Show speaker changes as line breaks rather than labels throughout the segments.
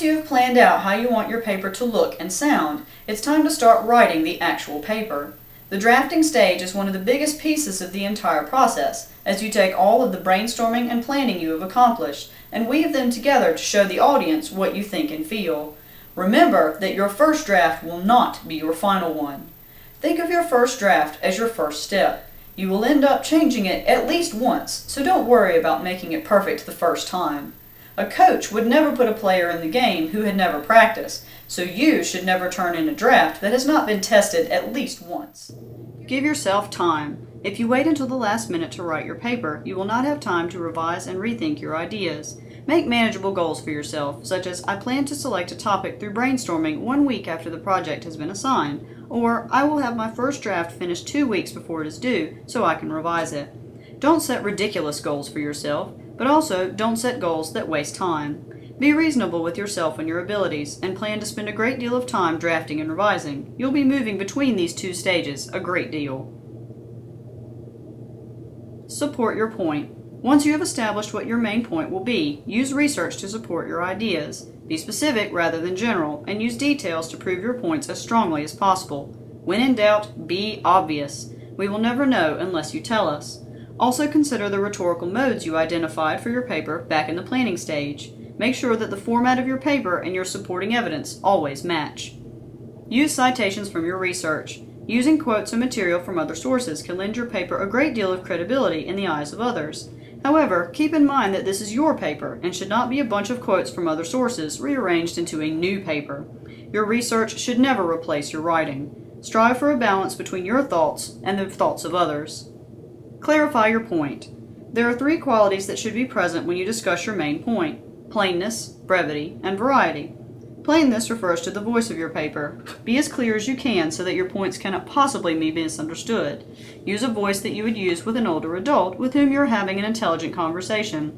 Once you have planned out how you want your paper to look and sound, it's time to start writing the actual paper. The drafting stage is one of the biggest pieces of the entire process, as you take all of the brainstorming and planning you have accomplished and weave them together to show the audience what you think and feel. Remember that your first draft will not be your final one. Think of your first draft as your first step. You will end up changing it at least once, so don't worry about making it perfect the first time. A coach would never put a player in the game who had never practiced, so you should never turn in a draft that has not been tested at least once. Give yourself time. If you wait until the last minute to write your paper, you will not have time to revise and rethink your ideas. Make manageable goals for yourself, such as I plan to select a topic through brainstorming one week after the project has been assigned, or I will have my first draft finished two weeks before it is due so I can revise it. Don't set ridiculous goals for yourself. But also, don't set goals that waste time. Be reasonable with yourself and your abilities, and plan to spend a great deal of time drafting and revising. You'll be moving between these two stages a great deal. Support your point. Once you have established what your main point will be, use research to support your ideas. Be specific rather than general, and use details to prove your points as strongly as possible. When in doubt, be obvious. We will never know unless you tell us. Also consider the rhetorical modes you identified for your paper back in the planning stage. Make sure that the format of your paper and your supporting evidence always match. Use citations from your research. Using quotes and material from other sources can lend your paper a great deal of credibility in the eyes of others. However, keep in mind that this is your paper and should not be a bunch of quotes from other sources rearranged into a new paper. Your research should never replace your writing. Strive for a balance between your thoughts and the thoughts of others. Clarify your point. There are three qualities that should be present when you discuss your main point plainness, brevity, and variety. Plainness refers to the voice of your paper. Be as clear as you can so that your points cannot possibly be misunderstood. Use a voice that you would use with an older adult with whom you are having an intelligent conversation.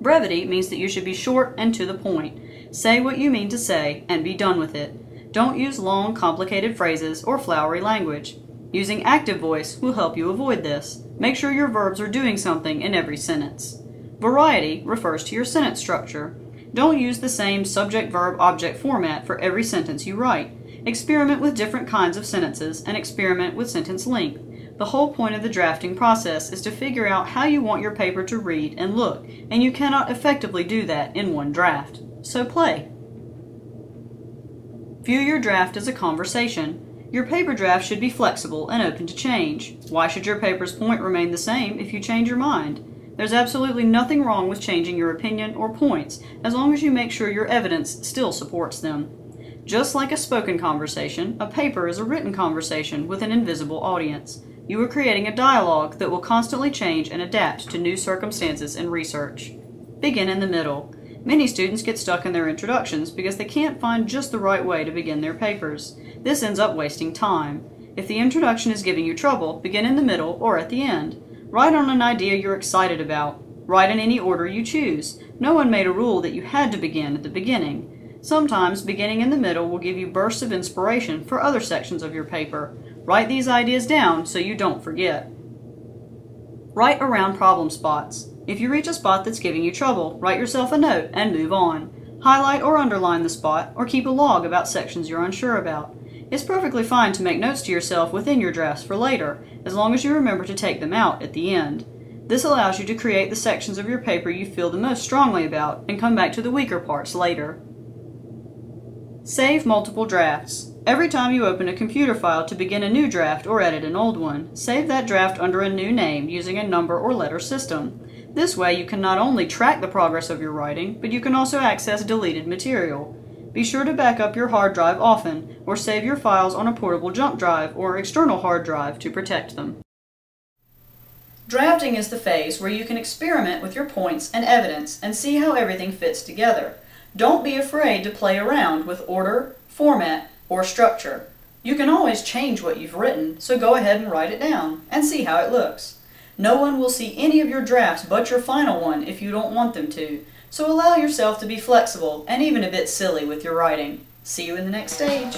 Brevity means that you should be short and to the point. Say what you mean to say and be done with it. Don't use long, complicated phrases or flowery language. Using active voice will help you avoid this. Make sure your verbs are doing something in every sentence. Variety refers to your sentence structure. Don't use the same subject-verb-object format for every sentence you write. Experiment with different kinds of sentences and experiment with sentence length. The whole point of the drafting process is to figure out how you want your paper to read and look, and you cannot effectively do that in one draft. So play. View your draft as a conversation. Your paper draft should be flexible and open to change. Why should your paper's point remain the same if you change your mind? There's absolutely nothing wrong with changing your opinion or points as long as you make sure your evidence still supports them. Just like a spoken conversation, a paper is a written conversation with an invisible audience. You are creating a dialogue that will constantly change and adapt to new circumstances and research. Begin in the middle. Many students get stuck in their introductions because they can't find just the right way to begin their papers. This ends up wasting time. If the introduction is giving you trouble, begin in the middle or at the end. Write on an idea you're excited about. Write in any order you choose. No one made a rule that you had to begin at the beginning. Sometimes beginning in the middle will give you bursts of inspiration for other sections of your paper. Write these ideas down so you don't forget. Write around problem spots. If you reach a spot that's giving you trouble, write yourself a note and move on. Highlight or underline the spot, or keep a log about sections you're unsure about. It's perfectly fine to make notes to yourself within your drafts for later, as long as you remember to take them out at the end. This allows you to create the sections of your paper you feel the most strongly about and come back to the weaker parts later. Save multiple drafts. Every time you open a computer file to begin a new draft or edit an old one, save that draft under a new name using a number or letter system. This way you can not only track the progress of your writing, but you can also access deleted material. Be sure to back up your hard drive often, or save your files on a portable jump drive or external hard drive to protect them. Drafting is the phase where you can experiment with your points and evidence and see how everything fits together. Don't be afraid to play around with order, format, or structure. You can always change what you've written, so go ahead and write it down and see how it looks. No one will see any of your drafts but your final one if you don't want them to, so allow yourself to be flexible and even a bit silly with your writing. See you in the next stage.